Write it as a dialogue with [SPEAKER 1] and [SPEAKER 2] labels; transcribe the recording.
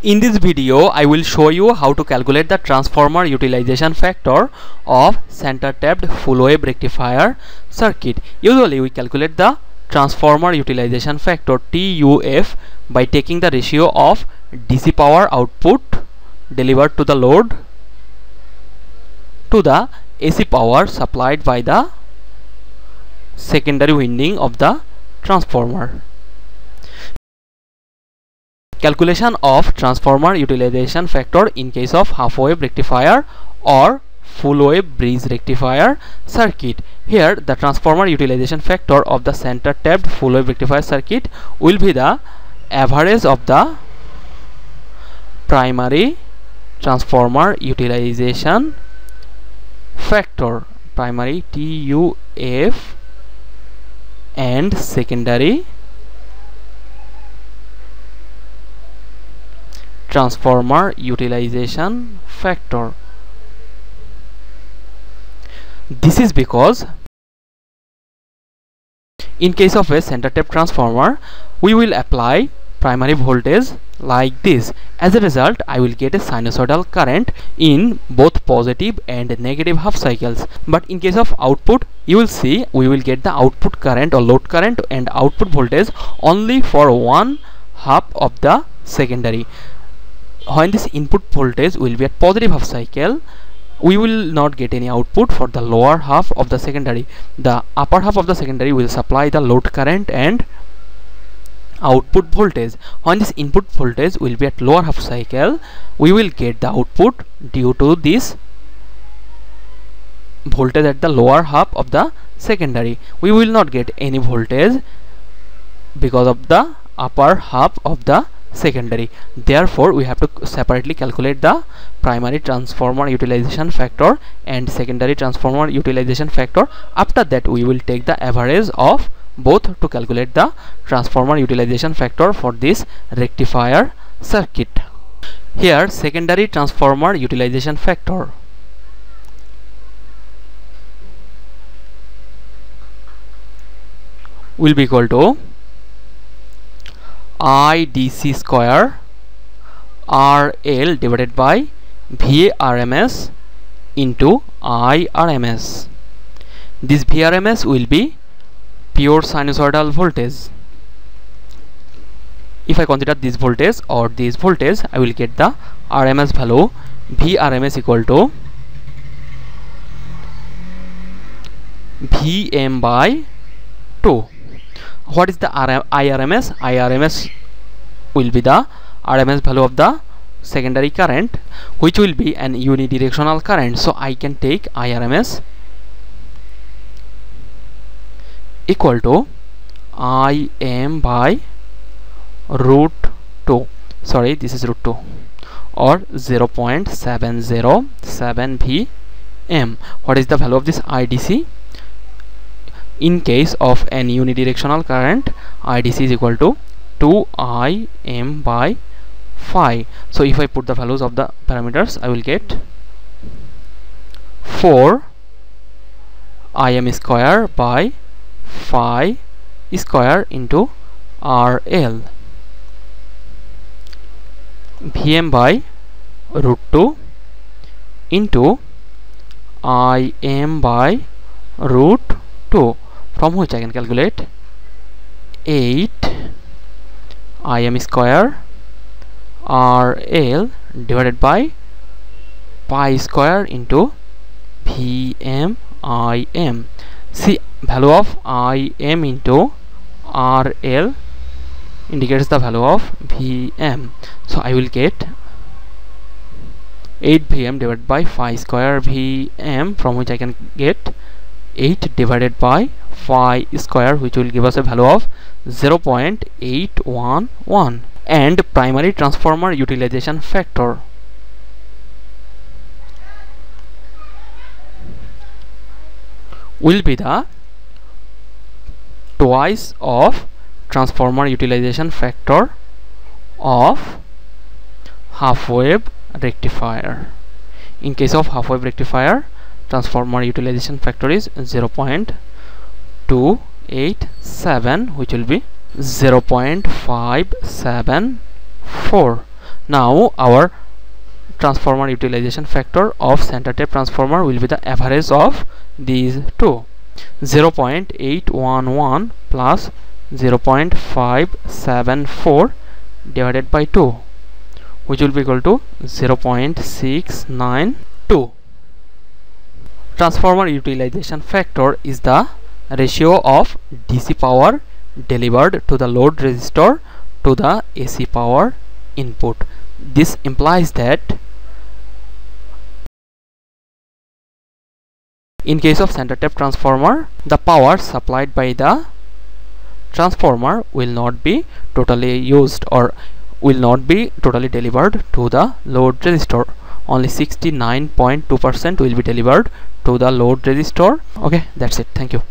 [SPEAKER 1] In this video, I will show you how to calculate the transformer utilization factor of center tapped full wave rectifier circuit. Usually we calculate the transformer utilization factor TUF by taking the ratio of DC power output delivered to the load to the AC power supplied by the secondary winding of the transformer. Calculation of transformer utilization factor in case of half wave rectifier or full wave bridge rectifier circuit. Here the transformer utilization factor of the center tapped full wave rectifier circuit will be the average of the primary transformer utilization factor primary TUF and secondary transformer utilization factor this is because in case of a center tap transformer we will apply primary voltage like this as a result I will get a sinusoidal current in both positive and negative half cycles but in case of output you will see we will get the output current or load current and output voltage only for one half of the secondary when this input voltage will be at positive half cycle we will not get any output for the lower half of the secondary. The upper half of the secondary will supply the load current and output voltage. When this input voltage will be at lower half cycle we will get the output due to this voltage at the lower half of the secondary. We will not get any voltage because of the upper half of the secondary therefore we have to separately calculate the primary transformer utilization factor and secondary transformer utilization factor after that we will take the average of both to calculate the transformer utilization factor for this rectifier circuit here secondary transformer utilization factor will be equal to IDC square RL divided by VRMS into IRMS. This VRMS will be pure sinusoidal voltage. If I consider this voltage or this voltage, I will get the RMS value VRMS equal to Vm by 2 what is the IRMS IRMS will be the RMS value of the secondary current which will be an unidirectional current. So I can take IRMS equal to Im by root 2 sorry this is root 2 or 0 0.707 Vm what is the value of this IDC in case of an unidirectional current IDC is equal to 2Im by phi so if I put the values of the parameters I will get 4 Im square by phi square into RL Vm by root 2 into Im by root 2 from which I can calculate 8 Im square RL divided by pi square into Vm Im. See value of Im into RL indicates the value of Vm. So I will get 8 Vm divided by phi square Vm from which I can get 8 divided by phi square which will give us a value of 0.811 and primary transformer utilization factor. Will be the twice of transformer utilization factor of half wave rectifier. In case of half wave rectifier transformer utilization factor is 0.287 which will be 0.574 now our transformer utilization factor of center tap transformer will be the average of these two. 0.811 plus 0.574 divided by 2 which will be equal to 0.692 transformer utilization factor is the ratio of DC power delivered to the load resistor to the AC power input. This implies that in case of center tap transformer the power supplied by the transformer will not be totally used or will not be totally delivered to the load resistor. Only 69.2% will be delivered to the load resistor. Okay that's it. Thank you